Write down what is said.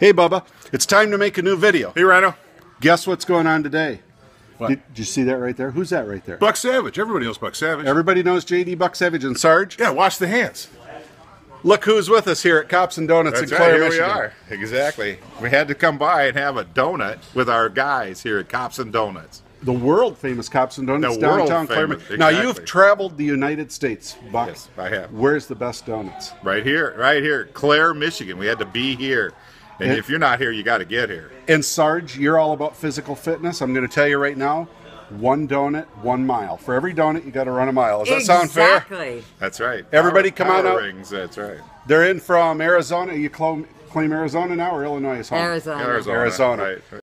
Hey, Bubba, it's time to make a new video. Hey, Rhino. Guess what's going on today? What? Did, did you see that right there? Who's that right there? Buck Savage. Everybody knows Buck Savage. Everybody knows JD Buck Savage and Sarge. yeah, wash the hands. Look who's with us here at Cops and Donuts That's in right. Clare, Here Michigan. we are. Exactly. We had to come by and have a donut with our guys here at Cops and Donuts. The world famous Cops and Donuts The downtown Clare. famous, Now you've traveled the United States, Buck. Yes, I have. Where's the best donuts? Right here, right here, Clare, Michigan. We had to be here. And And- if you're not here, you got to get here. And Sarge, you're all about physical fitness. I'm going to tell you right now, one donut, one mile. For every donut, you got to run a mile. Does that sound fair? Exactly. That's right. Everybody come on Power out. Rings. That's right. They're in from Arizona. You claim, claim Arizona now or Illinois is home? Arizona. Arizona. Arizona. Right.